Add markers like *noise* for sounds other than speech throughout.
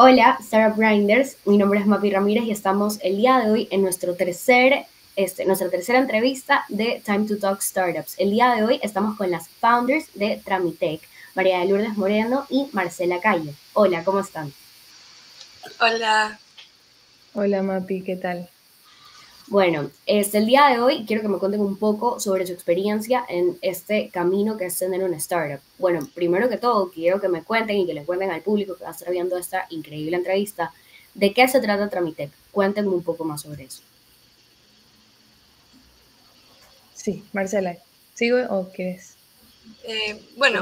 Hola, Startup Grinders. Mi nombre es Mapi Ramírez y estamos el día de hoy en nuestro tercer, este, nuestra tercera entrevista de Time to Talk Startups. El día de hoy estamos con las founders de Tramitech, María de Lourdes Moreno y Marcela Calle. Hola, ¿cómo están? Hola. Hola Mapi, ¿qué tal? Bueno, este, el día de hoy quiero que me cuenten un poco sobre su experiencia en este camino que es tener una startup. Bueno, primero que todo, quiero que me cuenten y que le cuenten al público que va a estar viendo esta increíble entrevista de qué se trata Tramitec. Cuéntenme un poco más sobre eso. Sí, Marcela, ¿sigo o quieres? Eh, bueno,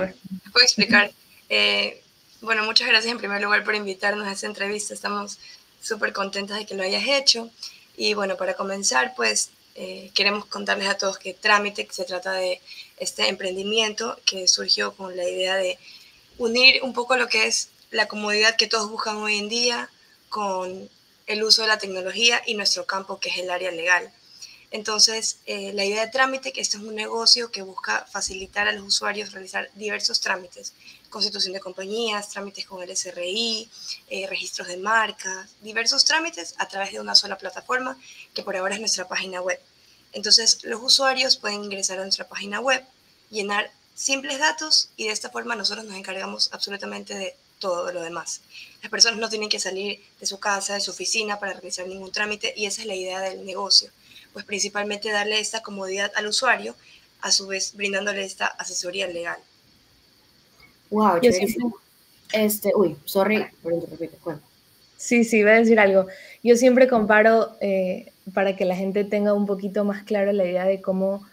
puedo explicar. Eh, bueno, muchas gracias en primer lugar por invitarnos a esta entrevista. Estamos súper contentas de que lo hayas hecho. Y bueno, para comenzar, pues eh, queremos contarles a todos que Trámite se trata de este emprendimiento que surgió con la idea de unir un poco lo que es la comodidad que todos buscan hoy en día con el uso de la tecnología y nuestro campo que es el área legal. Entonces, eh, la idea de trámite, que este es un negocio que busca facilitar a los usuarios realizar diversos trámites, constitución de compañías, trámites con el SRI, eh, registros de marcas, diversos trámites a través de una sola plataforma, que por ahora es nuestra página web. Entonces, los usuarios pueden ingresar a nuestra página web, llenar simples datos y de esta forma nosotros nos encargamos absolutamente de todo lo demás. Las personas no tienen que salir de su casa, de su oficina para realizar ningún trámite y esa es la idea del negocio pues principalmente darle esta comodidad al usuario, a su vez brindándole esta asesoría legal. Wow, yo Este, uy, sorry por interrumpir. Sí, sí, voy a decir algo. Yo siempre comparo eh, para que la gente tenga un poquito más claro la idea de cómo,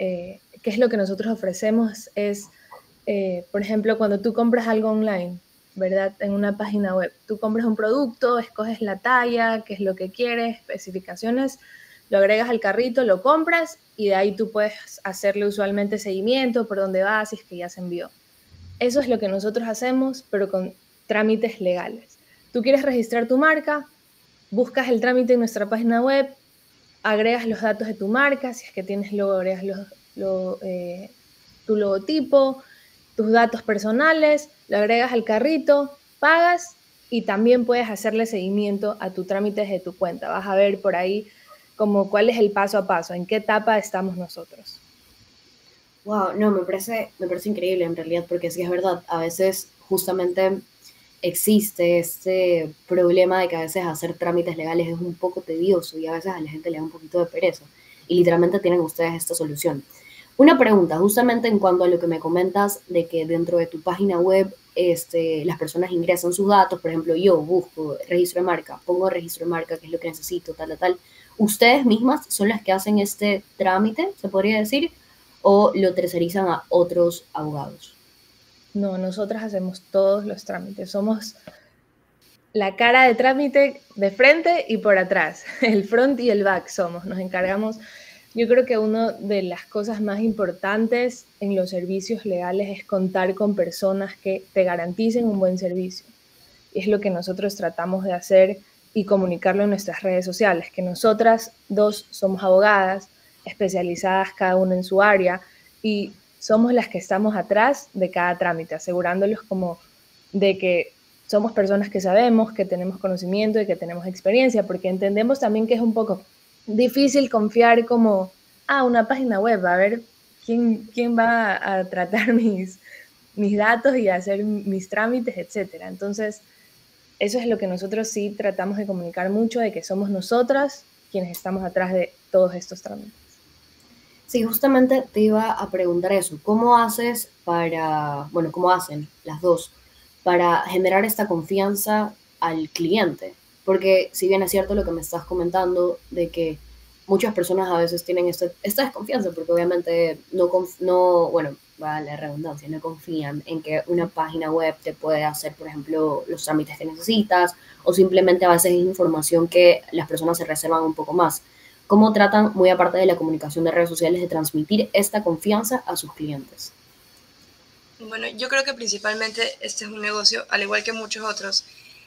eh, qué es lo que nosotros ofrecemos. Es, eh, por ejemplo, cuando tú compras algo online, ¿verdad? En una página web, tú compras un producto, escoges la talla, qué es lo que quieres, especificaciones, lo agregas al carrito, lo compras y de ahí tú puedes hacerle usualmente seguimiento por dónde vas si es que ya se envió. Eso es lo que nosotros hacemos, pero con trámites legales. Tú quieres registrar tu marca, buscas el trámite en nuestra página web, agregas los datos de tu marca, si es que tienes logo, eh, tu logotipo, tus datos personales, lo agregas al carrito, pagas y también puedes hacerle seguimiento a tu trámite de tu cuenta. Vas a ver por ahí como cuál es el paso a paso, en qué etapa estamos nosotros. Wow, no, me parece, me parece increíble en realidad, porque sí es verdad, a veces justamente existe este problema de que a veces hacer trámites legales es un poco tedioso y a veces a la gente le da un poquito de pereza. Y literalmente tienen ustedes esta solución. Una pregunta, justamente en cuanto a lo que me comentas de que dentro de tu página web este, las personas ingresan sus datos, por ejemplo, yo busco registro de marca, pongo registro de marca, que es lo que necesito, tal, tal, tal, ustedes mismas son las que hacen este trámite, se podría decir, o lo tercerizan a otros abogados. No, nosotras hacemos todos los trámites. Somos la cara de trámite de frente y por atrás. *laughs* El front y el back somos. Nos encargamos. Yo creo que una de las cosas más importantes en los servicios legales es contar con personas que te garanticen un buen servicio. Es lo que nosotros tratamos de hacer y comunicarlo en nuestras redes sociales, que nosotras dos somos abogadas especializadas cada uno en su área y somos las que estamos atrás de cada trámite, asegurándolos como de que somos personas que sabemos, que tenemos conocimiento y que tenemos experiencia, porque entendemos también que es un poco difícil confiar como, ah, una página web, a ver quién, quién va a tratar *laughs* mis, mis datos y hacer mis trámites, etcétera. Entonces, eso es lo que nosotros sí tratamos de comunicar mucho, de que somos nosotras quienes estamos atrás de todos estos trámites. Sí, justamente te iba a preguntar eso. ¿Cómo haces para, bueno, cómo hacen las dos para generar esta confianza al cliente? Porque si bien es cierto lo que me estás comentando de que muchas personas a veces tienen esta, esta desconfianza, porque obviamente no, no, bueno, va la redundancia, no confían en que una página web te puede hacer, por ejemplo, los trámites que necesitas o simplemente a veces es información que las personas se reservan un poco más. ¿Cómo tratan, muy aparte de la comunicación de redes sociales, de transmitir esta confianza a sus clientes? Bueno, yo creo que principalmente este es un negocio, al igual que muchos otros,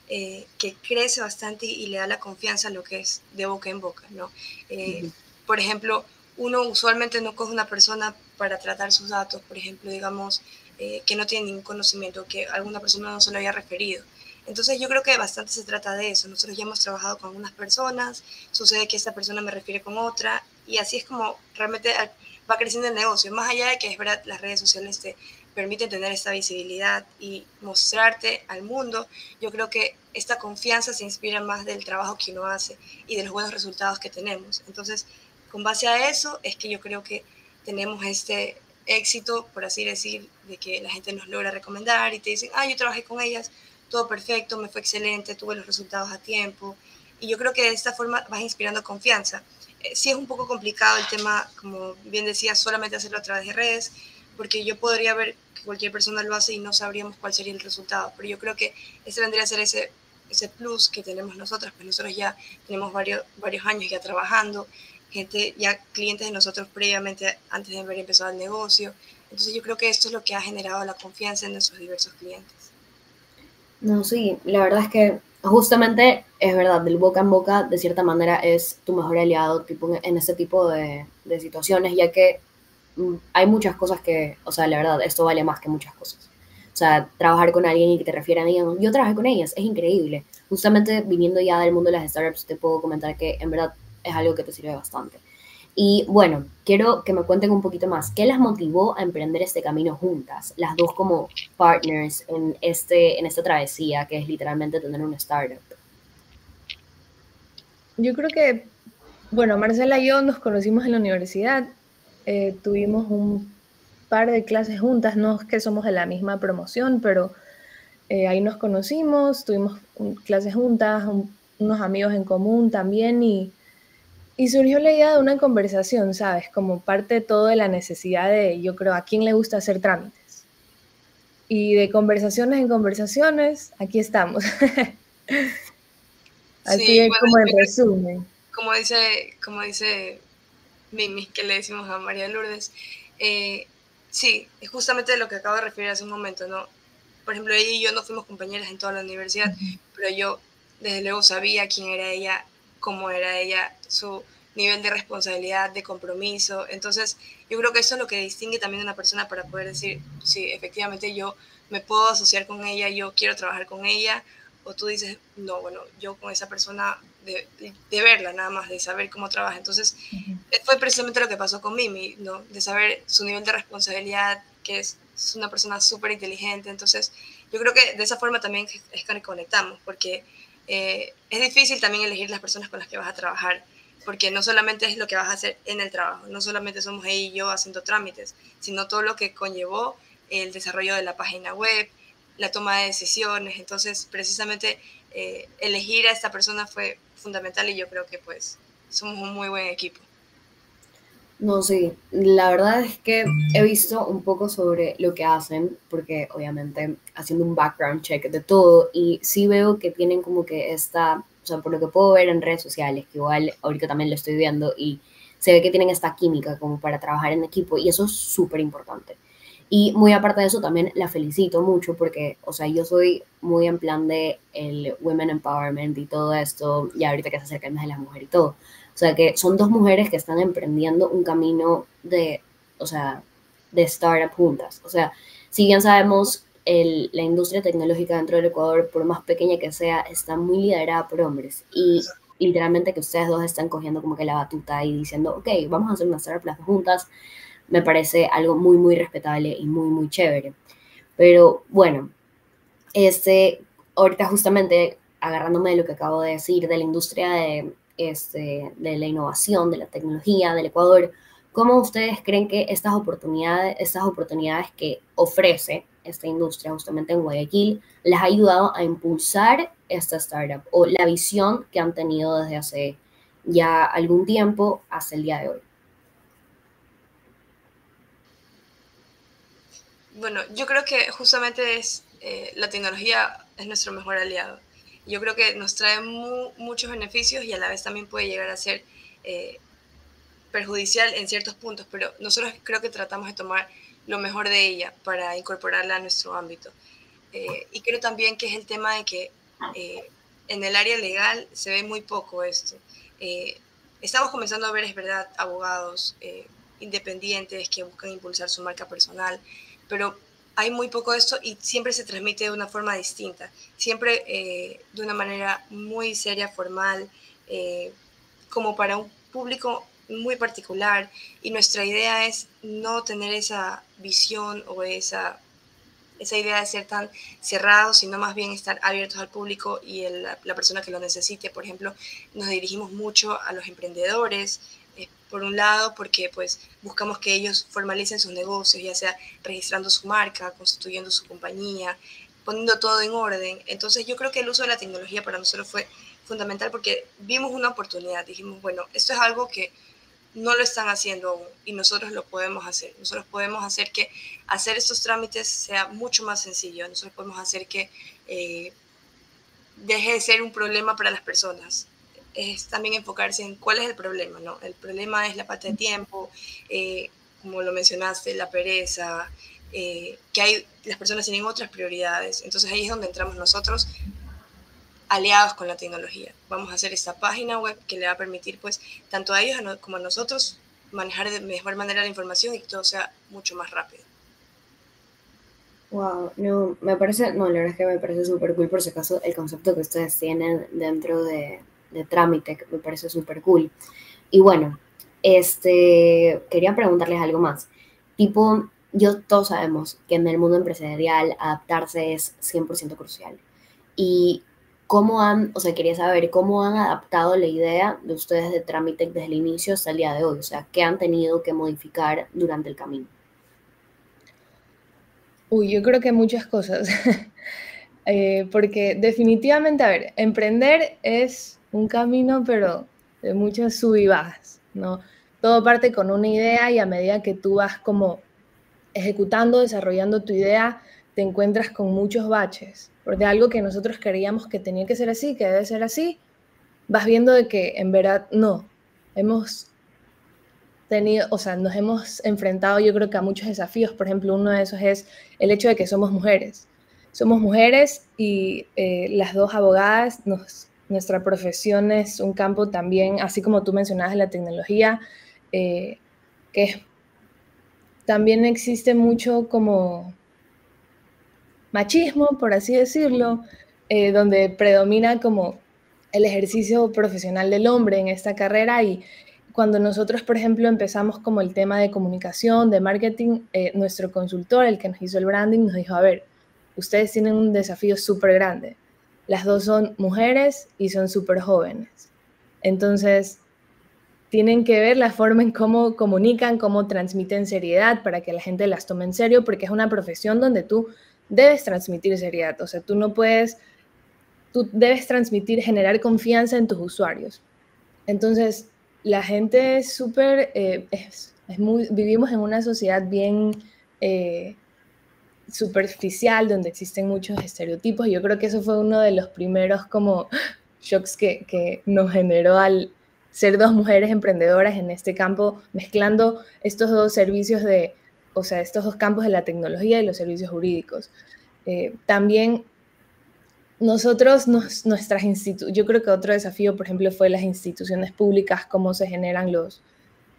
eh, que crece bastante y, le da la confianza a lo que es de boca en boca, ¿no? Eh, por ejemplo, uno usualmente no coge una persona para tratar sus datos, por ejemplo, digamos, eh, que no tiene ningún conocimiento, que alguna persona no se lo haya referido. Entonces yo creo que bastante se trata de eso. Nosotros ya hemos trabajado con algunas personas, sucede que esta persona me refiere con otra y así es como realmente va creciendo el negocio. Más allá de que es verdad, las redes sociales te permiten tener esta visibilidad y mostrarte al mundo, yo creo que esta confianza se inspira más del trabajo que uno hace y de los buenos resultados que tenemos. Entonces, con base a eso es que yo creo que tenemos este éxito, por así decir, de que la gente nos logra recomendar y te dicen, ah, yo trabajé con ellas, todo perfecto, me fue excelente, tuve los resultados a tiempo. Y yo creo que de esta forma vas inspirando confianza. Eh, sí es un poco complicado el tema, como bien decía, solamente hacerlo a través de redes, porque yo podría ver que cualquier persona lo hace y no sabríamos cuál sería el resultado. Pero yo creo que ese vendría a ser ese, ese plus que tenemos nosotros, pues nosotros ya tenemos varios, varios años ya trabajando, gente, ya clientes de nosotros previamente, antes de haber empezado el negocio. Entonces yo creo que esto es lo que ha generado la confianza en nuestros diversos clientes. No, sí, la verdad es que justamente es verdad, del boca en boca de cierta manera es tu mejor aliado tipo, en este tipo de, de situaciones, ya que mm, hay muchas cosas que, o sea, la verdad, esto vale más que muchas cosas. O sea, trabajar con alguien y que te refieran ellos, yo trabajé con ellas, es increíble. Justamente viniendo ya del mundo de las startups, te puedo comentar que en verdad es algo que te sirve bastante. Y bueno, quiero que me cuenten un poquito más. ¿Qué las motivó a emprender este camino juntas? Las dos como partners en, este, en esta travesía que es literalmente tener una startup. Yo creo que, bueno, Marcela y yo nos conocimos en la universidad. Eh, tuvimos un par de clases juntas. No es que somos de la misma promoción, pero eh, ahí nos conocimos, tuvimos clases juntas, unos amigos en común también y y surgió la idea de una conversación, ¿sabes? Como parte de todo de la necesidad de, yo creo, a quién le gusta hacer trámites. Y de conversaciones en conversaciones, aquí estamos. *laughs* Así es como en resumen. Como dice, como dice Mimi, que le decimos a María Lourdes, eh, sí, es justamente lo que acabo de referir hace un momento, ¿no? Por ejemplo, ella y yo no fuimos compañeras en toda la universidad, pero yo desde luego sabía quién era ella, cómo era ella, su nivel de responsabilidad, de compromiso. Entonces, yo creo que eso es lo que distingue también a una persona para poder decir, sí, efectivamente yo me puedo asociar con ella, yo quiero trabajar con ella, o tú dices, no, bueno, yo con esa persona, de, de verla nada más, de saber cómo trabaja. Entonces, fue precisamente lo que pasó con Mimi, ¿no? De saber su nivel de responsabilidad, que es, es una persona súper inteligente. Entonces, yo creo que de esa forma también es que conectamos, porque eh, es difícil también elegir las personas con las que vas a trabajar, porque no solamente es lo que vas a hacer en el trabajo, no solamente somos ella y yo haciendo trámites, sino todo lo que conllevó el desarrollo de la página web, la toma de decisiones. Entonces, precisamente eh, elegir a esta persona fue fundamental y yo creo que pues somos un muy buen equipo. No, sí, la verdad es que he visto un poco sobre lo que hacen, porque obviamente haciendo un background check de todo, y sí veo que tienen como que esta, o sea, por lo que puedo ver en redes sociales, que igual ahorita también lo estoy viendo, y se ve que tienen esta química como para trabajar en equipo, y eso es súper importante. Y muy aparte de eso, también la felicito mucho porque, o sea, yo soy muy en plan de el women empowerment y todo esto, y ahorita que se acerca el mes de la mujer y todo. O sea, que son dos mujeres que están emprendiendo un camino de, o sea, de startup juntas. O sea, si bien sabemos, el, la industria tecnológica dentro del Ecuador, por más pequeña que sea, está muy liderada por hombres. Y literalmente que ustedes dos están cogiendo como que la batuta y diciendo, ok, vamos a hacer una startup juntas, me parece algo muy, muy respetable y muy, muy chévere. Pero bueno, este, ahorita justamente agarrándome de lo que acabo de decir de la industria de, este, de la innovación, de la tecnología del Ecuador, ¿cómo ustedes creen que estas oportunidades, estas oportunidades que ofrece esta industria justamente en Guayaquil les ha ayudado a impulsar esta startup o la visión que han tenido desde hace ya algún tiempo hasta el día de hoy? Bueno, yo creo que justamente es eh, la tecnología es nuestro mejor aliado. Yo creo que nos trae muchos beneficios y a la vez también puede llegar a ser eh, perjudicial en ciertos puntos, pero nosotros creo que tratamos de tomar lo mejor de ella para incorporarla a nuestro ámbito. Eh, y creo también que es el tema de que en el área legal se ve muy poco esto. estamos comenzando a ver, es verdad, abogados independientes que buscan impulsar su marca personal, pero hay muy poco de esto y siempre se transmite de una forma distinta, siempre eh, de una manera muy seria, formal, eh, como para un público muy particular y nuestra idea es no tener esa visión o esa, esa idea de ser tan cerrados, sino más bien estar abiertos al público y la persona que lo necesite. Por ejemplo, nos dirigimos mucho a los emprendedores, por un lado, porque pues buscamos que ellos formalicen sus negocios, ya sea registrando su marca, constituyendo su compañía, poniendo todo en orden. Entonces yo creo que el uso de la tecnología para nosotros fue fundamental porque vimos una oportunidad, dijimos, bueno, esto es algo que no lo están haciendo aún y nosotros lo podemos hacer. Nosotros podemos hacer que hacer estos trámites sea mucho más sencillo. Nosotros podemos hacer que eh, deje de ser un problema para las personas. Es también enfocarse en cuál es el problema, ¿no? El problema es la falta de tiempo, eh, como lo mencionaste, la pereza, eh, que hay, las personas tienen otras prioridades. Entonces ahí es donde entramos nosotros aliados con la tecnología. Vamos a hacer esta página web que le va a permitir, pues, tanto a ellos como a nosotros manejar de mejor manera la información y que todo sea mucho más rápido. Wow, no, me parece, no, la verdad es que me parece súper cool por si acaso el concepto que ustedes tienen dentro de, de trámite, me parece súper cool. Y bueno, este, quería preguntarles algo más. Tipo, yo todos sabemos que en el mundo empresarial adaptarse es 100% crucial. Y ¿Cómo han, o sea, quería saber cómo han adaptado la idea de ustedes de trámite desde el inicio hasta el día de hoy? O sea, ¿qué han tenido que modificar durante el camino? Uy, yo creo que muchas cosas. *laughs* Eh, porque definitivamente, a ver, emprender es un camino, pero de muchas sub y bajas, ¿no? Todo parte con una idea y a medida que tú vas como ejecutando, desarrollando tu idea, te encuentras con muchos baches porque algo que nosotros queríamos que tenía que ser así, que debe ser así, vas viendo de que en verdad no. Hemos tenido, o sea, nos hemos enfrentado yo creo que a muchos desafíos. Por ejemplo, uno de esos es el hecho de que somos mujeres. Somos mujeres y eh, las dos abogadas, nuestra profesión es un campo también, así como tú mencionabas, la tecnología, eh, que también existe mucho como machismo, por así decirlo, eh, donde predomina como el ejercicio profesional del hombre en esta carrera y cuando nosotros, por ejemplo, empezamos como el tema de comunicación, de marketing, eh, nuestro consultor, el que nos hizo el branding, nos dijo, a ver, ustedes tienen un desafío súper grande. Las dos son mujeres y son súper jóvenes. Entonces, tienen que ver la forma en cómo comunican, cómo transmiten seriedad para que la gente las tome en serio, porque es una profesión donde tú debes transmitir seriedad, o sea, tú no puedes, tú debes transmitir, generar confianza en tus usuarios. Entonces, la gente es súper, eh, es, vivimos en una sociedad bien eh, superficial, donde existen muchos estereotipos, yo creo que eso fue uno de los primeros como shocks que, que nos generó al ser dos mujeres emprendedoras en este campo, mezclando estos dos servicios de o sea, estos dos campos de la tecnología y los servicios jurídicos. Eh, también nosotros, nuestras instituciones, yo creo que otro desafío, por ejemplo, fue las instituciones públicas, cómo se generan los,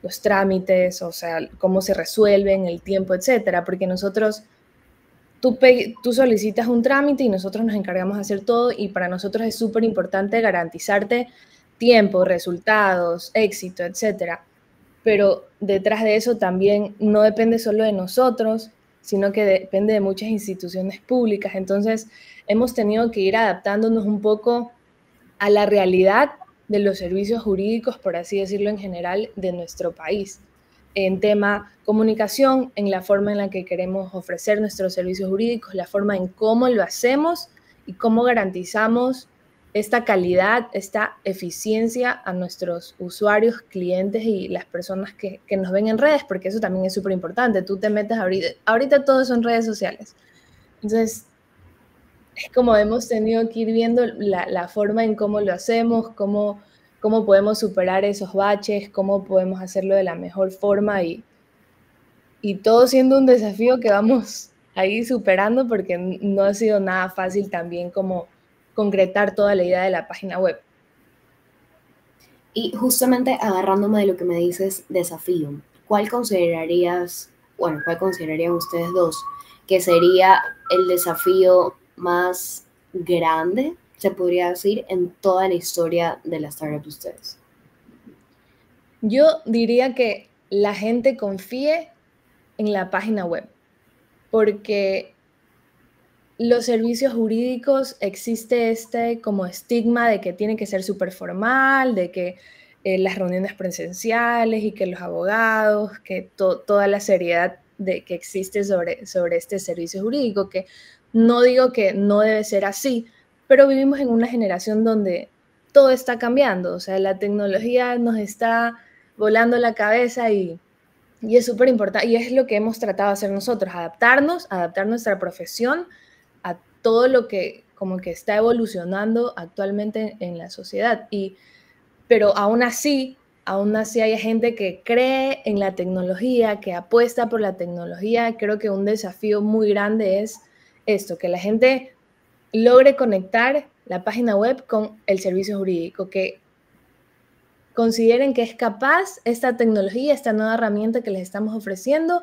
los trámites, o sea, cómo se resuelven, el tiempo, etcétera, porque nosotros, tú, solicitas un trámite y nosotros nos encargamos de hacer todo y para nosotros es súper importante garantizarte tiempo, resultados, éxito, etcétera pero detrás de eso también no depende solo de nosotros, sino que depende de muchas instituciones públicas. Entonces, hemos tenido que ir adaptándonos un poco a la realidad de los servicios jurídicos, por así decirlo en general, de nuestro país. En tema comunicación, en la forma en la que queremos ofrecer nuestros servicios jurídicos, la forma en cómo lo hacemos y cómo garantizamos esta calidad, esta eficiencia a nuestros usuarios, clientes y las personas que, nos ven en redes, porque eso también es súper importante. Tú te metes ahorita, ahorita todo son redes sociales. Entonces, es como hemos tenido que ir viendo la, forma en cómo lo hacemos, cómo, cómo podemos superar esos baches, cómo podemos hacerlo de la mejor forma y, y todo siendo un desafío que vamos *laughs* ahí superando porque no ha sido nada fácil también como concretar toda la idea de la página web. Y justamente agarrándome de lo que me dices, desafío, ¿cuál considerarías, bueno, cuál considerarían ustedes dos que sería el desafío más grande, se podría decir, en toda la historia de la startup de ustedes? Yo diría que la gente confíe en la página web, porque los servicios jurídicos existe este como estigma de que tiene que ser súper formal, de que eh, las reuniones presenciales y que los abogados, que toda la seriedad de, que existe sobre, sobre este servicio jurídico, que no digo que no debe ser así, pero vivimos en una generación donde todo está cambiando, o sea, la tecnología nos está volando la cabeza y, y es súper importante, y es lo que hemos tratado de hacer nosotros, adaptarnos, adaptar nuestra profesión a todo lo que como que está evolucionando actualmente en la sociedad. Y, pero aún así, aún así hay gente que cree en la tecnología, que apuesta por la tecnología. Creo que un desafío muy grande es esto, que la gente logre conectar la página web con el servicio jurídico, que consideren que es capaz esta tecnología, esta nueva herramienta que les estamos ofreciendo,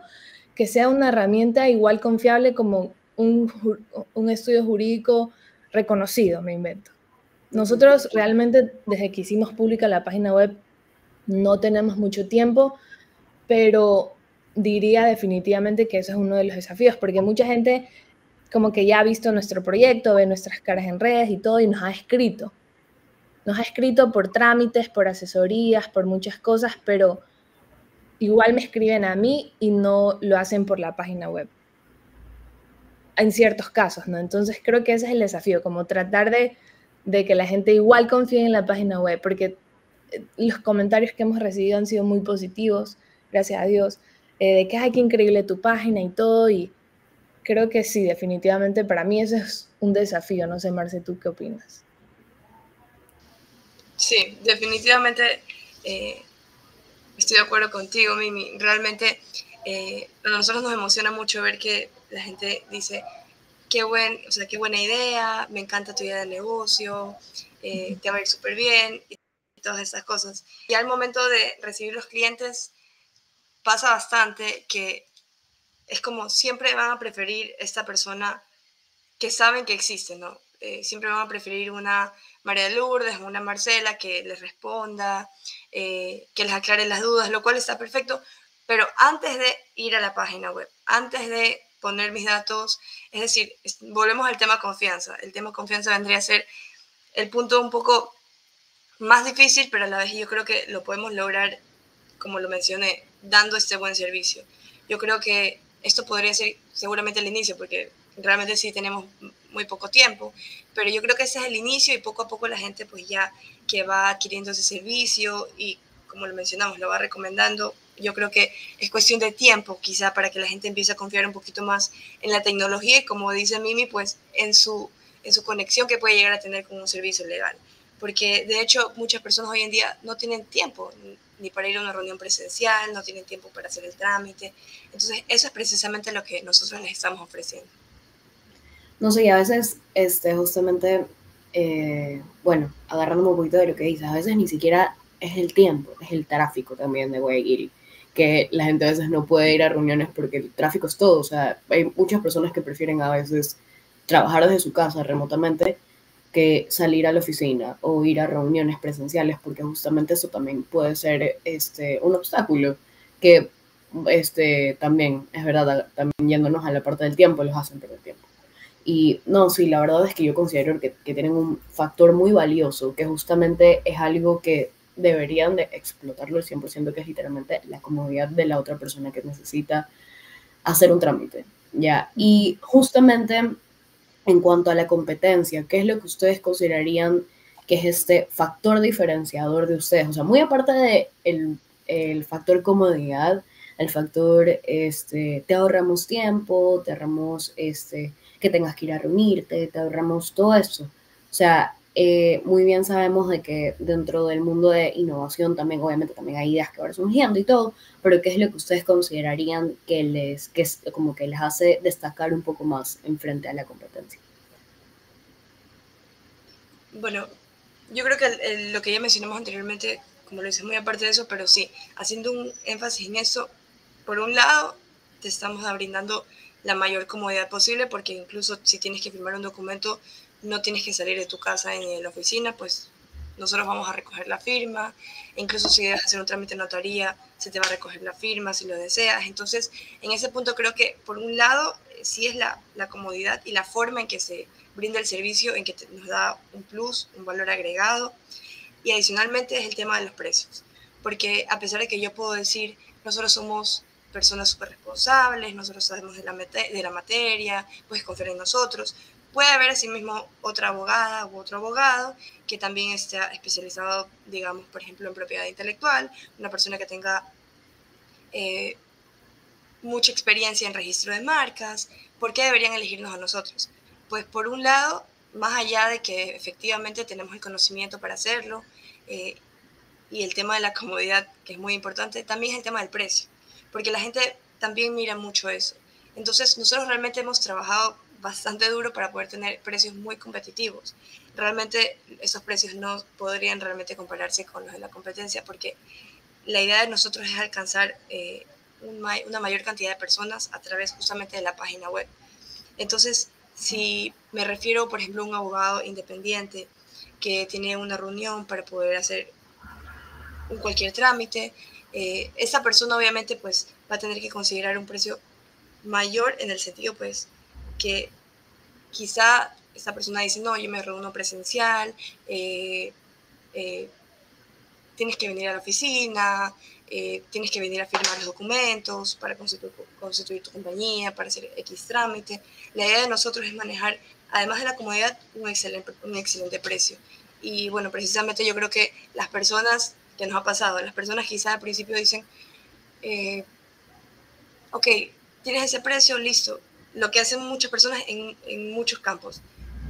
que sea una herramienta igual confiable como un, un estudio jurídico reconocido, me invento. Nosotros realmente desde que hicimos pública la página web no tenemos mucho tiempo, pero diría definitivamente que eso es uno de los desafíos, porque mucha gente como que ya ha visto nuestro proyecto, ve nuestras caras en redes y todo y nos ha escrito. Nos ha escrito por trámites, por asesorías, por muchas cosas, pero igual me escriben a mí y no lo hacen por la página web. En ciertos casos, ¿no? Entonces creo que ese es el desafío, como tratar de, de que la gente igual confíe en la página web, porque eh, los comentarios que hemos recibido han sido muy positivos, gracias a Dios, eh, de que, ay, qué increíble tu página y todo, y creo que sí, definitivamente para mí ese es un desafío. No sé, Marce, ¿tú qué opinas? Sí, definitivamente eh, estoy de acuerdo contigo, Mimi. Realmente eh, a nosotros nos emociona mucho ver que la gente dice, qué, buen, o sea, qué buena idea, me encanta tu idea de negocio, eh, te va a ir súper bien y todas esas cosas. Y al momento de recibir los clientes pasa bastante que es como siempre van a preferir esta persona que saben que existe, ¿no? Eh, siempre van a preferir una María Lourdes, una Marcela que les responda, eh, que les aclare las dudas, lo cual está perfecto, pero antes de ir a la página web, antes de poner mis datos, es decir, volvemos al tema confianza. El tema confianza vendría a ser el punto un poco más difícil, pero a la vez yo creo que lo podemos lograr, como lo mencioné, dando este buen servicio. Yo creo que esto podría ser seguramente el inicio, porque realmente sí tenemos muy poco tiempo, pero yo creo que ese es el inicio y poco a poco la gente pues ya que va adquiriendo ese servicio y como lo mencionamos, lo va recomendando, yo creo que es cuestión de tiempo quizá para que la gente empiece a confiar un poquito más en la tecnología y como dice Mimi, pues en su, en su conexión que puede llegar a tener con un servicio legal. Porque de hecho muchas personas hoy en día no tienen tiempo ni para ir a una reunión presencial, no tienen tiempo para hacer el trámite. Entonces, eso es precisamente lo que nosotros les estamos ofreciendo. No sé, y a veces, este, justamente, eh, bueno, agarrando un poquito de lo que dices, a veces ni siquiera es el tiempo, es el tráfico también de Guayaquil, que la gente a veces no puede ir a reuniones porque el tráfico es todo, o sea, hay muchas personas que prefieren a veces trabajar desde su casa remotamente que salir a la oficina o ir a reuniones presenciales, porque justamente eso también puede ser este, un obstáculo que este, también, es verdad, también yéndonos a la parte del tiempo, los hacen perder tiempo. Y no, sí, la verdad es que yo considero que, que tienen un factor muy valioso, que justamente es algo que deberían de explotarlo al 100%, que es literalmente la comodidad de la otra persona que necesita hacer un trámite. Ya, y justamente en cuanto a la competencia, ¿qué es lo que ustedes considerarían que es este factor diferenciador de ustedes? O sea, muy aparte de el, el factor comodidad, el factor, este, te ahorramos tiempo, te ahorramos, este, que tengas que ir a reunirte, te ahorramos todo eso. O sea, eh, muy bien sabemos de que dentro del mundo de innovación también, obviamente, también hay ideas que van surgiendo y todo, pero ¿qué es lo que ustedes considerarían que les, que es como que les hace destacar un poco más en frente a la competencia? Bueno, yo creo que lo que ya mencionamos anteriormente, como lo dices, muy aparte de eso, pero sí, haciendo un énfasis en eso, por un lado, te estamos brindando la mayor comodidad posible, porque incluso si tienes que firmar un documento, no tienes que salir de tu casa en la oficina, pues nosotros vamos a recoger la firma, e incluso si debes hacer un trámite de notaría, se te va a recoger la firma si lo deseas. Entonces, en ese punto creo que, por un lado, sí es la, la comodidad y la forma en que se brinda el servicio, en que nos da un plus, un valor agregado, y adicionalmente es el tema de los precios, porque a pesar de que yo puedo decir, nosotros somos personas súper responsables, nosotros sabemos de la, de la materia, puedes confiar en nosotros. Puede haber asimismo otra abogada u otro abogado que también esté especializado, digamos, por ejemplo, en propiedad intelectual, una persona que tenga eh, mucha experiencia en registro de marcas. ¿Por qué deberían elegirnos a nosotros? Pues por un lado, más allá de que efectivamente tenemos el conocimiento para hacerlo, eh, y el tema de la comodidad, que es muy importante, también es el tema del precio porque la gente también mira mucho eso. Entonces, nosotros realmente hemos trabajado bastante duro para poder tener precios muy competitivos. Realmente esos precios no podrían realmente compararse con los de la competencia porque la idea de nosotros es alcanzar eh, una mayor cantidad de personas a través justamente de la página web. Entonces, si me refiero, por ejemplo, a un abogado independiente que tiene una reunión para poder hacer cualquier trámite, eh, esa persona obviamente pues va a tener que considerar un precio mayor en el sentido pues que quizá esta persona dice, no, yo me reúno presencial, eh, eh, tienes que venir a la oficina, tienes que venir a firmar los documentos para constituir, tu compañía, para hacer X trámite. La idea de nosotros es manejar, además de la comodidad, un excelente, un excelente precio. Y bueno, precisamente yo creo que las personas que nos ha pasado. Las personas quizás al principio dicen, eh, ok, tienes ese precio, listo. Lo que hacen muchas personas en, muchos campos.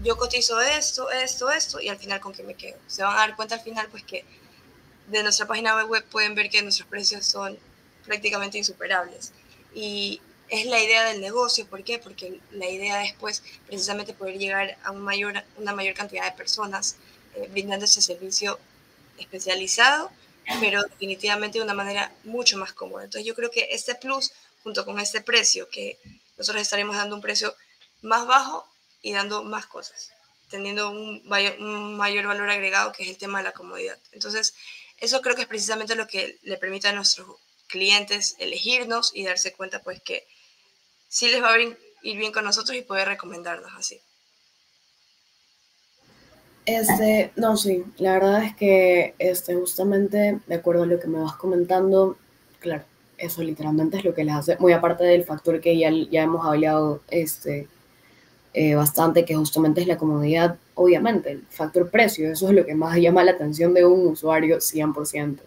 Yo cotizo esto, esto, esto, y al final con qué me quedo. Se van a dar cuenta al final, pues que de nuestra página web pueden ver que nuestros precios son prácticamente insuperables. Y es la idea del negocio, ¿por qué? Porque la idea es pues precisamente poder llegar a una mayor cantidad de personas eh, brindando ese servicio especializado, pero definitivamente de una manera mucho más cómoda. Entonces yo creo que este plus, junto con este precio, que nosotros estaremos dando un precio más bajo y dando más cosas, teniendo un mayor, valor agregado, que es el tema de la comodidad. Entonces, eso creo que es precisamente lo que le permite a nuestros clientes elegirnos y darse cuenta pues que sí les va a ir bien con nosotros y poder recomendarnos así. Este, no, sí, la verdad es que este, justamente de acuerdo a lo que me vas comentando, claro, eso literalmente es lo que les hace, muy aparte del factor que ya, ya hemos hablado este, eh, bastante, que justamente es la comodidad, obviamente, el factor precio, eso es lo que más llama la atención de un usuario 100%.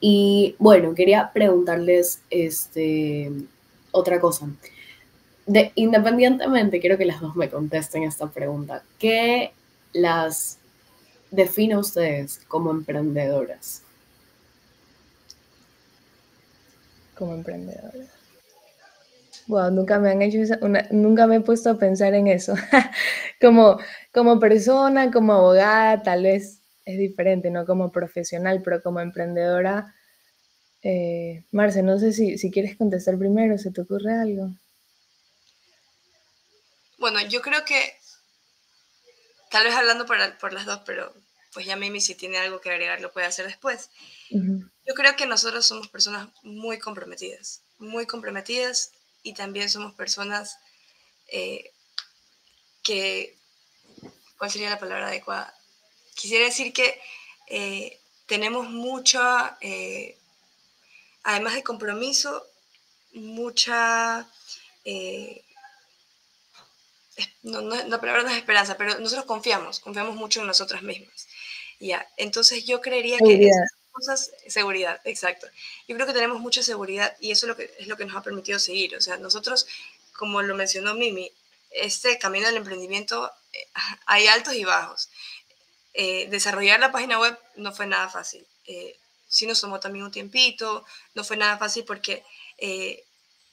Y bueno, quería preguntarles este, otra cosa. De, independientemente, quiero que las dos me contesten esta pregunta. ¿Qué las define a ustedes como emprendedoras? Como emprendedoras. Wow, nunca me han hecho nunca me he puesto a pensar en eso. *laughs* como, como persona, como abogada, tal vez es diferente, no como profesional, pero como emprendedora. Eh, Marce, no sé si, si quieres contestar primero, ¿se te ocurre algo? Bueno, yo creo que Tal vez hablando por, por las dos, pero pues ya Mimi si tiene algo que agregar lo puede hacer después. Yo creo que nosotros somos personas muy comprometidas, muy comprometidas y también somos personas eh, que, ¿cuál sería la palabra adecuada? Quisiera decir que eh, tenemos mucha, eh, además de compromiso, mucha no, no, la palabra no es esperanza, pero nosotros confiamos, confiamos mucho en nosotras mismas. Ya, entonces yo creería que esas cosas, seguridad, exacto. Yo creo que tenemos mucha seguridad y eso es lo que, es lo que nos ha permitido seguir. O sea, nosotros, como lo mencionó Mimi, este camino del emprendimiento eh, *laughs* hay altos y bajos. Eh, desarrollar la página web no fue nada fácil. Eh, sí nos tomó también un tiempito, no fue nada fácil porque eh,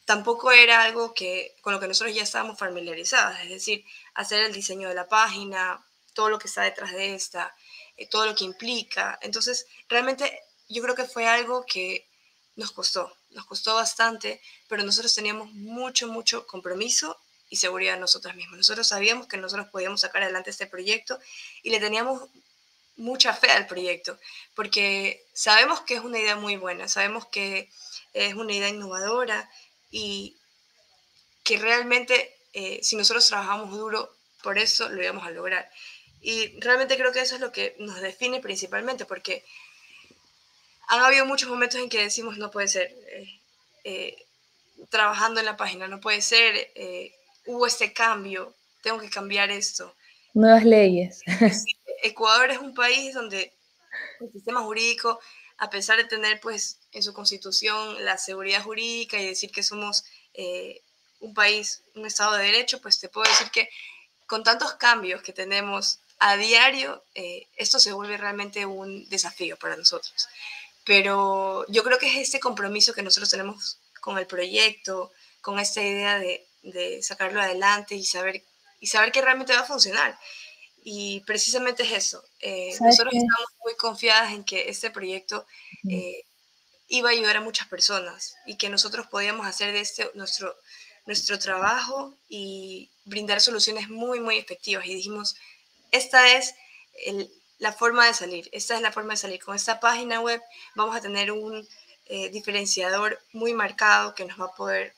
tampoco era algo que, con lo que nosotros ya estábamos familiarizados, es decir, hacer el diseño de la página, todo lo que está detrás de esta, todo lo que implica. Entonces, realmente yo creo que fue algo que nos costó, nos costó bastante, pero nosotros teníamos mucho, mucho compromiso y seguridad nosotros mismos. Nosotros sabíamos que nosotros podíamos sacar adelante este proyecto y le teníamos mucha fe al proyecto, porque sabemos que es una idea muy buena, sabemos que es una idea innovadora y que realmente eh, si nosotros trabajamos duro por eso lo íbamos a lograr. Y realmente creo que eso es lo que nos define principalmente, porque han habido muchos momentos en que decimos, no puede ser, eh, eh, trabajando en la página, no puede ser, hubo este cambio, tengo que cambiar esto. Nuevas leyes. Ecuador es un país donde el sistema jurídico, a pesar de tener pues en su constitución la seguridad jurídica y decir que somos eh, un país, un Estado de Derecho, pues te puedo decir que con tantos cambios que tenemos a diario, eh, esto se vuelve realmente un desafío para nosotros. Pero yo creo que es este compromiso que nosotros tenemos con el proyecto, con esta idea de, de sacarlo adelante y saber, y saber que realmente va a funcionar. Y precisamente es eso. Eh, nosotros estamos muy confiadas en que este proyecto eh, iba a ayudar a muchas personas y que nosotros podíamos hacer de este nuestro, nuestro trabajo y brindar soluciones muy, muy efectivas. Y dijimos, esta es la forma de salir, esta es la forma de salir. Con esta página web vamos a tener un eh, diferenciador muy marcado que nos va a poder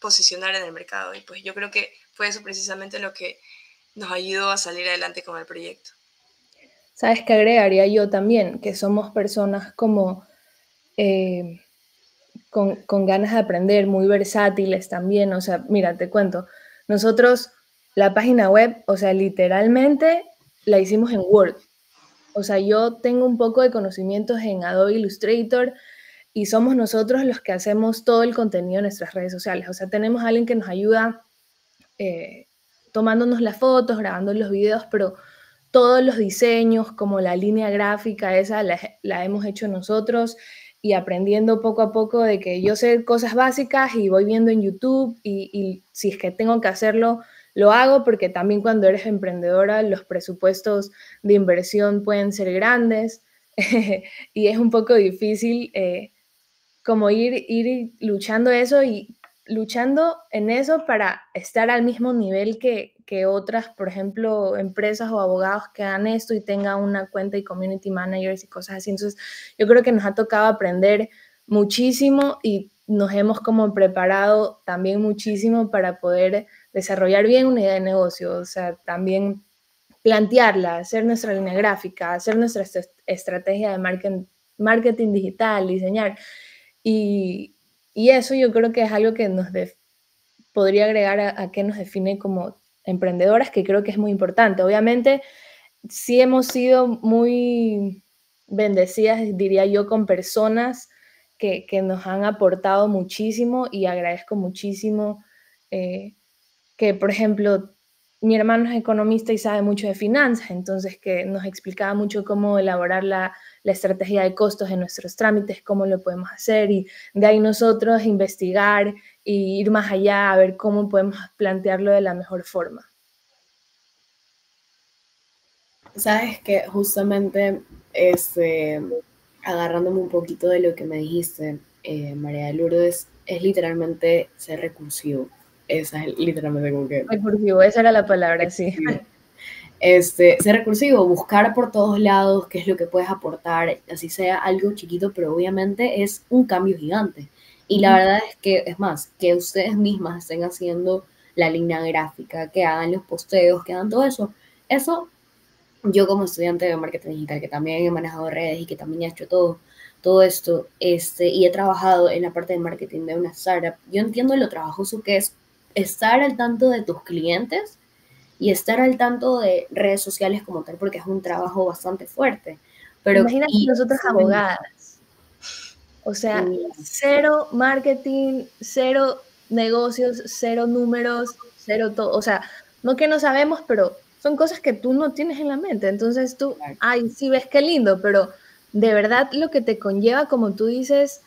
posicionar en el mercado. Y pues yo creo que fue eso precisamente lo que nos ayudó a salir adelante con el proyecto. ¿Sabes qué agregaría yo también? Que somos personas como eh, con, con, ganas de aprender, muy versátiles también. O sea, mira, te cuento, nosotros la página web, o sea, literalmente la hicimos en Word. O sea, yo tengo un poco de conocimientos en Adobe Illustrator y somos nosotros los que hacemos todo el contenido en nuestras redes sociales. O sea, tenemos a alguien que nos ayuda eh, tomándonos las fotos, grabando los videos, pero todos los diseños, como la línea gráfica, esa la, hemos hecho nosotros y aprendiendo poco a poco de que yo sé cosas básicas y voy viendo en YouTube y, y si es que tengo que hacerlo, lo hago porque también cuando eres emprendedora los presupuestos de inversión pueden ser grandes *laughs* y es un poco difícil eh, como ir, ir luchando eso y luchando en eso para estar al mismo nivel que, otras, por ejemplo, empresas o abogados que hagan esto y tengan una cuenta y community managers y cosas así. Entonces, yo creo que nos ha tocado aprender muchísimo y nos hemos como preparado también muchísimo para poder desarrollar bien una idea de negocio, o sea, también plantearla, hacer nuestra línea gráfica, hacer nuestra estrategia de marketing, digital, diseñar. Y, y eso yo creo que es algo que nos podría agregar a, a, que nos define como emprendedoras, que creo que es muy importante. Obviamente, sí hemos sido muy bendecidas, diría yo, con personas que, que nos han aportado muchísimo y agradezco muchísimo eh, que, por ejemplo, mi hermano es economista y sabe mucho de finanzas, entonces que nos explicaba mucho cómo elaborar la, la, estrategia de costos en nuestros trámites, cómo lo podemos hacer y de ahí nosotros investigar y ir más allá a ver cómo podemos plantearlo de la mejor forma. Sabes que justamente este, agarrándome un poquito de lo que me dijiste, eh, María Lourdes, es literalmente ser recursivo. Esa es literalmente como que... Recursivo, esa era la palabra, sí. Este, ser recursivo, buscar por todos lados qué es lo que puedes aportar, así sea algo chiquito, pero obviamente es un cambio gigante. Y la verdad es que, es más, que ustedes mismas estén haciendo la línea gráfica, que hagan los posteos, que hagan todo eso, eso yo como estudiante de marketing digital, que también he manejado redes y que también he hecho todo, todo esto, este, y he trabajado en la parte de marketing de una startup, yo entiendo lo trabajoso que es estar al tanto de tus clientes y estar al tanto de redes sociales como tal, porque es un trabajo bastante fuerte. Pero Imagínate nosotros abogadas. O sea, cero marketing, cero negocios, cero números, cero todo. O sea, no que no sabemos, pero son cosas que tú no tienes en la mente. Entonces tú, ay, sí ves qué lindo, pero de verdad lo que te conlleva, como tú dices,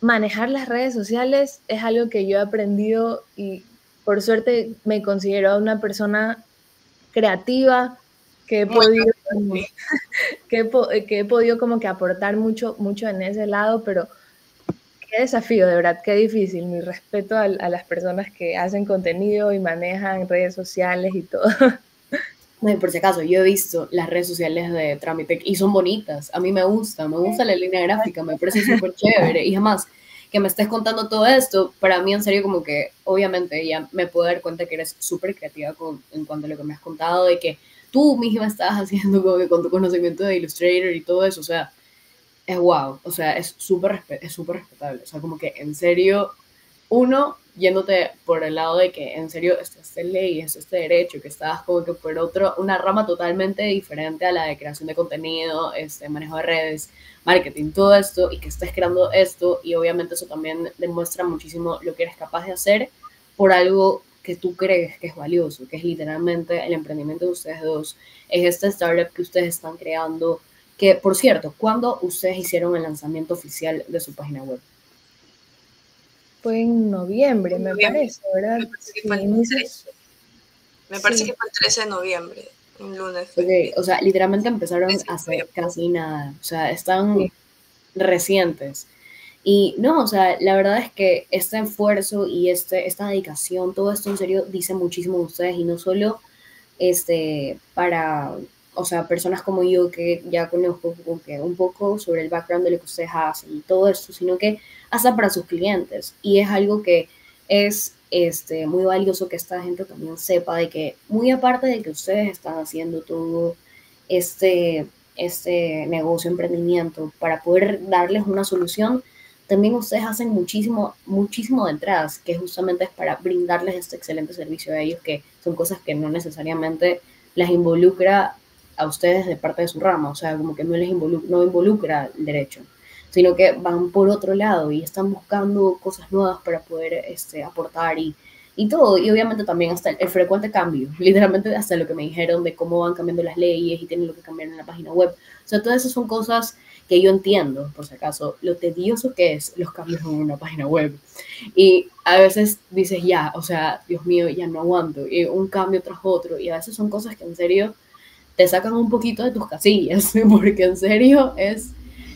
manejar las redes sociales es algo que yo he aprendido y por suerte me considero una persona creativa, que he podido, *laughs* que, he, que he podido como que aportar mucho, mucho en ese lado, pero qué desafío, de verdad, qué difícil. Mi respeto a, las personas que hacen contenido y manejan redes sociales y todo. No, por si acaso, yo he visto las redes sociales de Tramitec y son bonitas. A mí me gusta, me gusta la línea gráfica, me parece *laughs* súper chévere. Y además, que me estés contando todo esto, para mí en serio como que, obviamente, ya me puedo dar cuenta que eres súper creativa con, en cuanto a lo que me has contado, de que tú misma estás *laughs* haciendo como que con tu conocimiento de Illustrator y todo eso, o sea, es wow, o sea, es súper es súper respetable, o sea, como que en serio, uno, yéndote por el lado de que en serio esto es ley, esto es este derecho, que estás como que por otro, una rama totalmente diferente a la de creación de contenido, este, manejo de redes, marketing, todo esto, y que estés creando esto, y obviamente eso también demuestra muchísimo lo que eres capaz de hacer por algo que tú crees que es valioso, que es literalmente el emprendimiento de ustedes dos, es este startup que ustedes están creando, que por cierto, ¿cuándo ustedes hicieron el lanzamiento oficial de su página web? Fue en noviembre, me parece, ¿verdad? Me parece que fue, el, 13 de noviembre, un lunes. o sea, literalmente empezaron hace casi nada, o sea, están recientes. Y no, o sea, la verdad es que este esfuerzo y este, esta dedicación, todo esto en serio dice muchísimo de ustedes y no solo este, para, o sea, personas como yo que ya conozco un poco sobre el background de lo que ustedes hacen y todo esto, sino que hasta para sus clientes. Y es algo que es este, muy valioso que esta gente también sepa de que muy aparte de que ustedes están haciendo todo este, este negocio, emprendimiento, para poder darles una solución, también ustedes hacen muchísimo, muchísimo de entradas, que justamente es para brindarles este excelente servicio a ellos, que son cosas que no necesariamente las involucra a ustedes de parte de su rama, o sea, como que no les involucra, no involucra el derecho, sino que van por otro lado y están buscando cosas nuevas para poder este, aportar y, y todo, y obviamente también hasta el, frecuente cambio, *laughs* literalmente hasta lo que me dijeron de cómo van cambiando las leyes y tienen lo que cambiar en la página web, o sea, todas esas son cosas que yo entiendo, por si acaso, lo tedioso que es los cambios en una página web. Y a veces dices, ya, o sea, Dios mío, ya no aguanto, y un cambio tras otro, y a veces son cosas que en serio te sacan un poquito de tus casillas, *laughs* porque en serio es,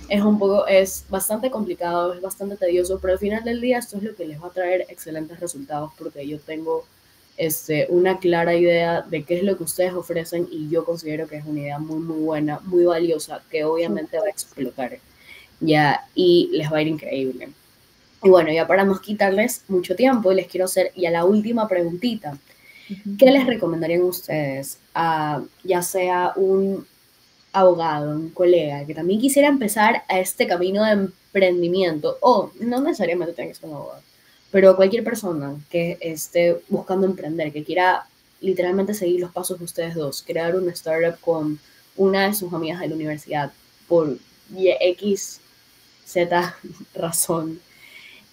es un poco, es bastante complicado, es bastante tedioso, pero al final del día esto es lo que les va a traer excelentes resultados, porque yo tengo este, una clara idea de qué es lo que ustedes ofrecen y yo considero que es una idea muy, muy buena, muy valiosa, que obviamente va a explotar, ya, y les va a ir increíble. Y bueno, ya para no quitarles mucho tiempo, les quiero hacer ya la última preguntita. ¿Qué les recomendarían ustedes a ya sea un abogado, un colega que también quisiera empezar a este camino de emprendimiento o no necesariamente tenga que ser un abogado, pero cualquier persona que esté buscando emprender, que quiera literalmente seguir los pasos de ustedes dos, crear una startup con una de sus amigas de la universidad por X, Z *laughs* razón.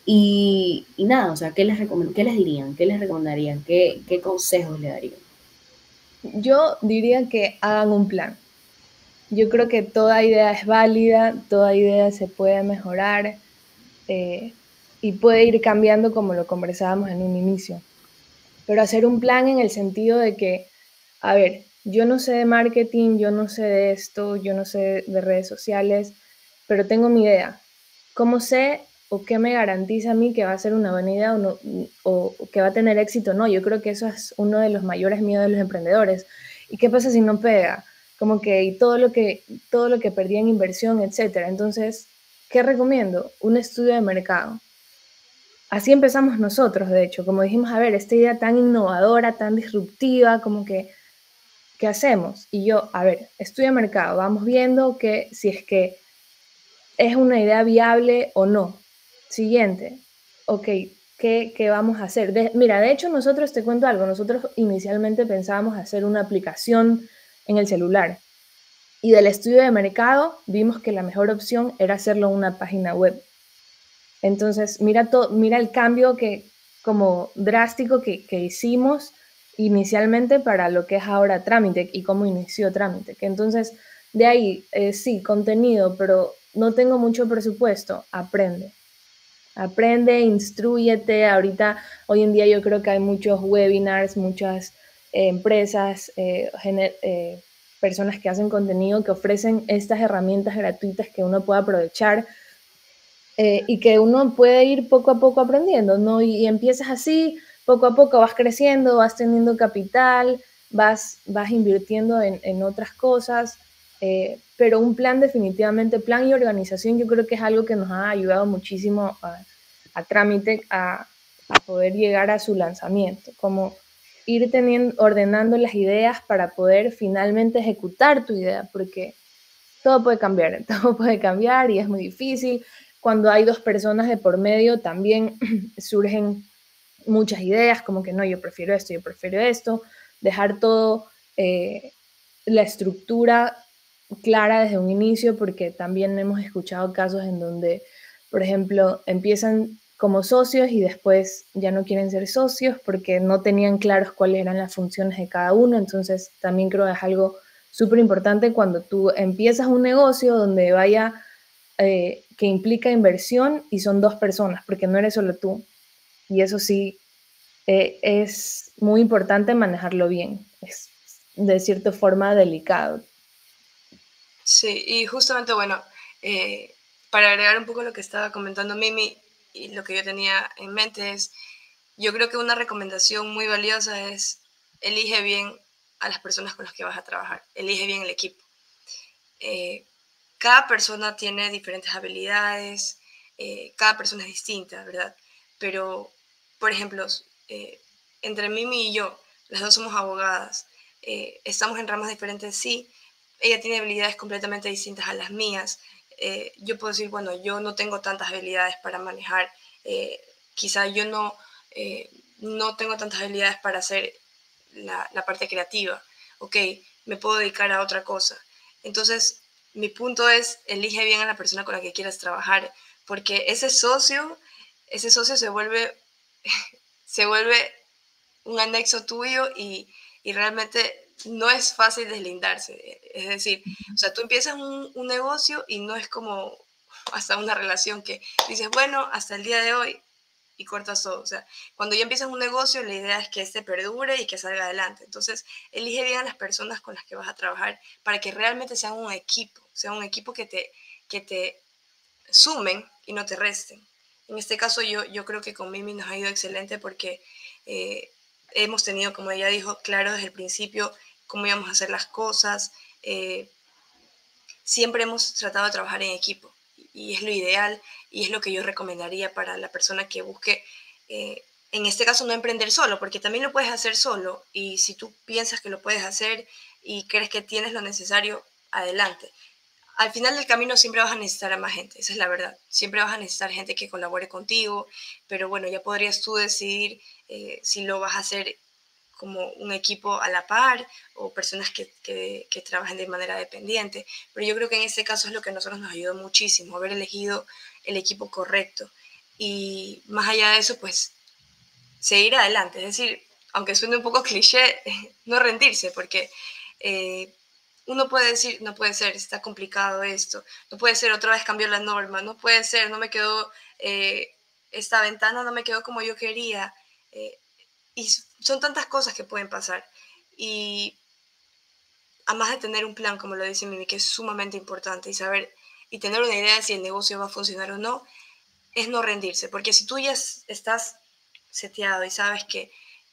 Y, nada, o sea, ¿qué les, ¿qué les dirían? ¿Qué les recomendarían? ¿Qué, ¿Qué consejos le darían? Yo diría que hagan un plan. Yo creo que toda idea es válida, toda idea se puede mejorar. Eh, y puede ir cambiando como lo conversábamos en un inicio. Pero hacer un plan en el sentido de que, a ver, yo no sé de marketing, yo no sé de esto, yo no sé de redes sociales, pero tengo mi idea. ¿Cómo sé o qué me garantiza a mí que va a ser una buena idea o, no, o que va a tener éxito? No, yo creo que eso es uno de los mayores miedos de los emprendedores. ¿Y qué pasa si no pega? Como que y todo lo que todo lo que perdí en inversión, etcétera. Entonces, ¿qué recomiendo? Un estudio de mercado así empezamos nosotros, de hecho, como dijimos, a ver, esta idea tan innovadora, tan disruptiva, como que, ¿qué hacemos? Y yo, a ver, estudia mercado, vamos viendo que si es que es una idea viable o no. Siguiente, ok, ¿qué, qué vamos a hacer? mira, de hecho, nosotros, te cuento algo, nosotros inicialmente pensábamos hacer una aplicación en el celular. Y del estudio de mercado vimos que la mejor opción era hacerlo en una página web. Entonces, mira, mira el cambio que, como drástico que, hicimos inicialmente para lo que es ahora Trámite y cómo inició Trámite. Entonces, de ahí, eh, sí, contenido, pero no tengo mucho presupuesto, aprende. Aprende, instruyete. Ahorita, hoy en día yo creo que hay muchos webinars, muchas eh, empresas, eh, personas que hacen contenido que ofrecen estas herramientas gratuitas que uno puede aprovechar eh, y que uno puede ir poco a poco aprendiendo, ¿no? Y, empiezas así, poco a poco vas creciendo, vas teniendo capital, vas, vas invirtiendo en, en otras cosas, eh, pero un plan definitivamente, plan y organización, yo creo que es algo que nos ha ayudado muchísimo a, a Trámite a, a, poder llegar a su lanzamiento, como ir teniendo, ordenando las ideas para poder finalmente ejecutar tu idea, porque todo puede cambiar, *laughs* todo puede cambiar y es muy difícil. Cuando hay dos personas de por medio también *clears throat* surgen muchas ideas, como que no, yo prefiero esto, yo prefiero esto, dejar todo, eh, la estructura clara desde un inicio, porque también hemos escuchado casos en donde, por ejemplo, empiezan como socios y después ya no quieren ser socios porque no tenían claros cuáles eran las funciones de cada uno. Entonces, también creo que es algo súper importante cuando tú empiezas un negocio donde vaya, eh, que implica inversión y son dos personas, porque no eres solo tú. Y eso sí, eh, es muy importante manejarlo bien. Es de cierta forma delicado. Sí, y justamente, bueno, eh, para agregar un poco lo que estaba comentando Mimi y lo que yo tenía en mente es, yo creo que una recomendación muy valiosa es elige bien a las personas con las que vas a trabajar, elige bien el equipo. Eh, cada persona tiene diferentes habilidades, eh, cada persona es distinta, ¿verdad? Pero, por ejemplo, entre Mimi y yo, las dos somos abogadas, estamos en ramas diferentes, sí, ella tiene habilidades completamente distintas a las mías. Eh, yo puedo decir, bueno, yo no tengo tantas habilidades para manejar, eh, quizá yo no, eh, no tengo tantas habilidades para hacer la, parte creativa, ok, me puedo dedicar a otra cosa. Entonces, mi punto es, elige bien a la persona con la que quieras trabajar, porque ese socio, ese socio se vuelve, *laughs* se vuelve un anexo tuyo y, y realmente no es fácil deslindarse. Es decir, o sea, tú empiezas un, un, negocio y no es como hasta una relación que dices, bueno, hasta el día de hoy y cortas todo. O sea, cuando ya empiezas un negocio, la idea es que este perdure y que salga adelante. Entonces, elige bien a las personas con las que vas a trabajar para que realmente sean un equipo, sea un equipo que te, que te sumen y no te resten. En este caso, yo, yo creo que con Mimi nos ha ido excelente porque eh, hemos tenido, como ella dijo, claro desde el principio cómo íbamos a hacer las cosas. Eh, siempre hemos tratado de trabajar en equipo y es lo ideal y es lo que yo recomendaría para la persona que busque, eh, en este caso no emprender solo, porque también lo puedes hacer solo y si tú piensas que lo puedes hacer y crees que tienes lo necesario, adelante. Al final del camino siempre vas a necesitar a más gente, esa es la verdad. Siempre vas a necesitar gente que colabore contigo, pero bueno, ya podrías tú decidir eh, si lo vas a hacer como un equipo a la par o personas que, que, trabajen de manera dependiente. Pero yo creo que en este caso es lo que a nosotros nos ayudó muchísimo, haber elegido el equipo correcto. Y más allá de eso, pues seguir adelante. Es decir, aunque suene un poco *laughs* cliché, no rendirse, porque eh, uno puede decir, no puede ser, está complicado esto, no puede ser, otra vez cambió la norma, no puede ser, no me quedó, eh, esta ventana no me quedó como yo quería. Eh, y son tantas cosas que pueden pasar. Y además de tener un plan, como lo dice Mimi, que es sumamente importante, y saber y tener una idea de si el negocio va a funcionar o no, es no rendirse. Porque si tú ya estás seteado y sabes que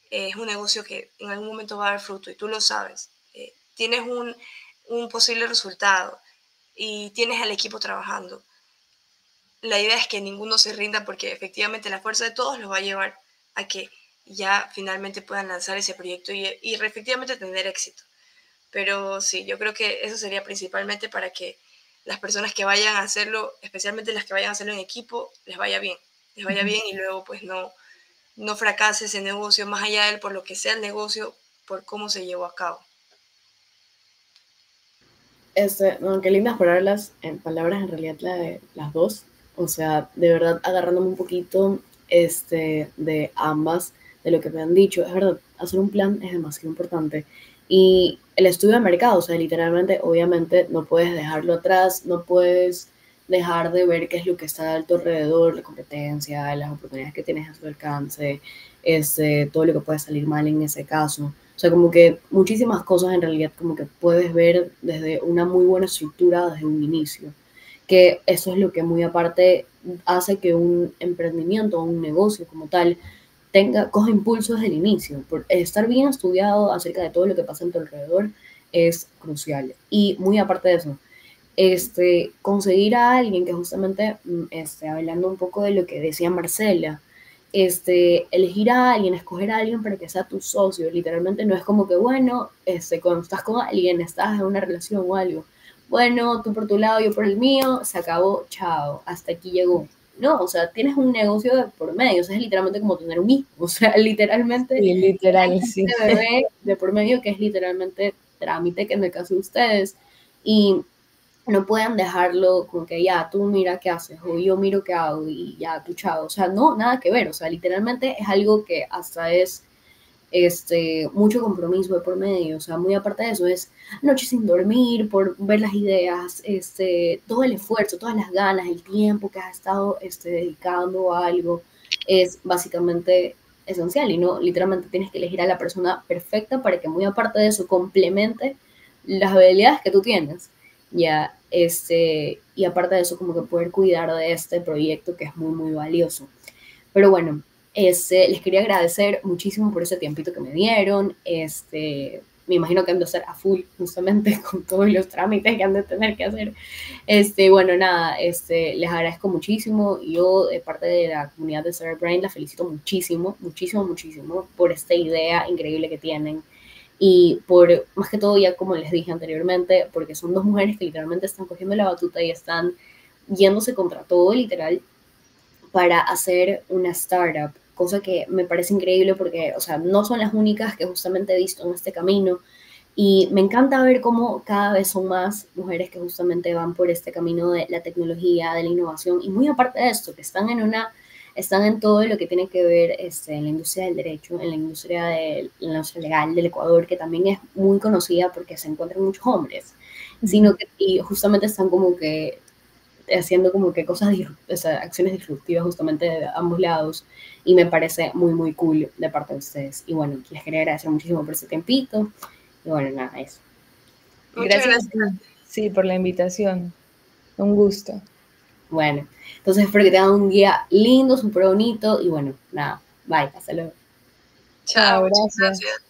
es un negocio que en algún momento va a dar fruto y tú lo sabes, eh, tienes un, un posible resultado y tienes al equipo trabajando, la idea es que ninguno se rinda porque efectivamente la fuerza de todos los va a llevar a que ya finalmente puedan lanzar ese proyecto y, y efectivamente tener éxito. Pero sí, yo creo que eso sería principalmente para que las personas que vayan a hacerlo, especialmente las que vayan a hacerlo en equipo, les vaya bien, les vaya bien y luego pues no, no fracase ese negocio, más allá de él, por lo que sea el negocio, por cómo se llevó a cabo. Este, qué lindas palabras, en palabras en realidad la de las dos, o sea, de verdad agarrándome un poquito este, de ambas, de lo que me han dicho. Es verdad, hacer un plan es demasiado importante. Y el estudio de mercado, o sea, literalmente, obviamente, no puedes dejarlo atrás, no puedes dejar de ver qué es lo que está a tu alrededor, la competencia, las oportunidades que tienes a tu alcance, este, todo lo que puede salir mal en ese caso. O sea, como que muchísimas cosas en realidad como que puedes ver desde una muy buena estructura desde un inicio que eso es lo que muy aparte hace que un emprendimiento o un negocio como tal tenga, coja impulso desde el inicio. Por estar bien estudiado acerca de todo lo que pasa en tu alrededor es crucial. Y muy aparte de eso, este, conseguir a alguien que justamente, mm, este, hablando un poco de lo que decía Marcela, este, elegir a alguien, escoger a alguien para que sea tu socio, literalmente no es como que, bueno, este, cuando estás con alguien, estás en una relación o algo, bueno, tú por tu lado, yo por el mío, se acabó, chao, hasta aquí llegó. No, o sea, tienes un negocio de por medio, o sea, es literalmente como tener un hijo, o sea, *laughs* literalmente. Sí, literal, sí. bebé de por medio que es literalmente trámite que en el caso de ustedes. Y no puedan dejarlo como que ya, tú mira qué haces, o yo miro qué hago y ya, tú chao. O sea, no, nada que ver. O sea, literalmente es algo que hasta es este, mucho compromiso de por medio. O sea, muy aparte de eso, es noches sin dormir, por ver las ideas, este, todo el esfuerzo, todas las ganas, el tiempo que has estado este, dedicando a algo, es básicamente esencial. Y no, literalmente tienes que elegir a la persona perfecta para que muy aparte de eso complemente las habilidades que tú tienes. Ya, este, y aparte de eso, como que poder cuidar de este proyecto que es muy, muy valioso. Pero bueno, este, les quería agradecer muchísimo por ese tiempito que me dieron. Este, me imagino que han de ser a full justamente *laughs* con todos los trámites que han de tener que hacer. Este, bueno, nada, este, les agradezco muchísimo. Yo, de parte de la comunidad de Brain, la felicito muchísimo, muchísimo, muchísimo por esta idea increíble que tienen y por, más que todo, ya como les dije anteriormente, porque son dos mujeres que literalmente están cogiendo la batuta y están yéndose contra todo, literal, para hacer una startup, cosa que me parece increíble porque, o sea, no son las únicas que justamente he visto en este camino. Y me encanta ver cómo cada vez son más mujeres que justamente van por este camino de la tecnología, de la innovación, y muy aparte de esto, que están en una están en todo lo que tiene que ver este, en la industria del derecho, en la industria, de, la industria legal del Ecuador, que también es muy conocida porque se encuentran muchos hombres, sino que y justamente están como que haciendo como que cosas, acciones disruptivas justamente de ambos lados y me parece muy, muy cool de parte de ustedes. Y bueno, les quería agradecer muchísimo por ese tiempito y bueno, nada, eso. gracias. Sí, por la invitación. Un gusto. Bueno, entonces espero que tengan un día lindo, súper bonito y bueno, nada, bye, hasta luego. Chao, gracias.